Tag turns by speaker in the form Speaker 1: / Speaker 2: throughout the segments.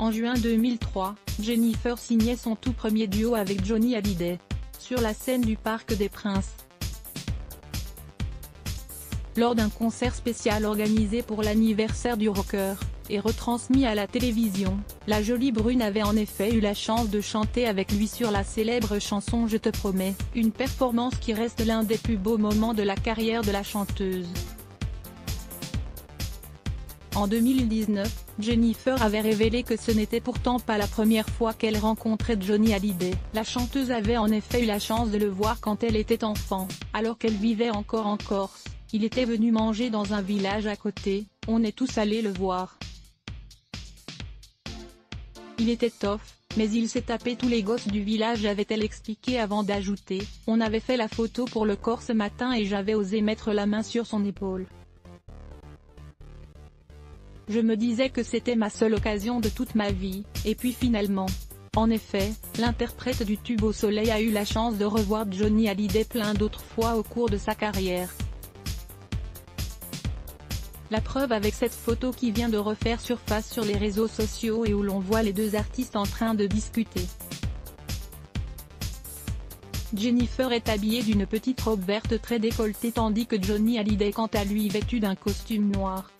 Speaker 1: En juin 2003, Jennifer signait son tout premier duo avec Johnny Hallyday. Sur la scène du Parc des Princes. Lors d'un concert spécial organisé pour l'anniversaire du rocker, et retransmis à la télévision, la jolie brune avait en effet eu la chance de chanter avec lui sur la célèbre chanson Je te promets, une performance qui reste l'un des plus beaux moments de la carrière de la chanteuse. En 2019, Jennifer avait révélé que ce n'était pourtant pas la première fois qu'elle rencontrait Johnny Hallyday. La chanteuse avait en effet eu la chance de le voir quand elle était enfant, alors qu'elle vivait encore en Corse. Il était venu manger dans un village à côté, on est tous allés le voir. Il était tough, mais il s'est tapé tous les gosses du village avait-elle expliqué avant d'ajouter, on avait fait la photo pour le corps ce matin et j'avais osé mettre la main sur son épaule. Je me disais que c'était ma seule occasion de toute ma vie, et puis finalement. En effet, l'interprète du tube au soleil a eu la chance de revoir Johnny Hallyday plein d'autres fois au cours de sa carrière. La preuve avec cette photo qui vient de refaire surface sur les réseaux sociaux et où l'on voit les deux artistes en train de discuter. Jennifer est habillée d'une petite robe verte très décolletée tandis que Johnny Hallyday quant à lui vêtu d'un costume noir.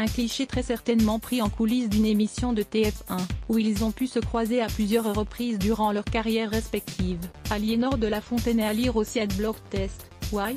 Speaker 1: Un cliché très certainement pris en coulisses d'une émission de TF1, où ils ont pu se croiser à plusieurs reprises durant leur carrière respective. Aliénor de la Fontaine et à lire aussi Adblock Test, Why?